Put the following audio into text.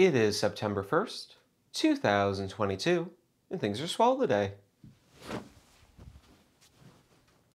It is September 1st, 2022, and things are swell today.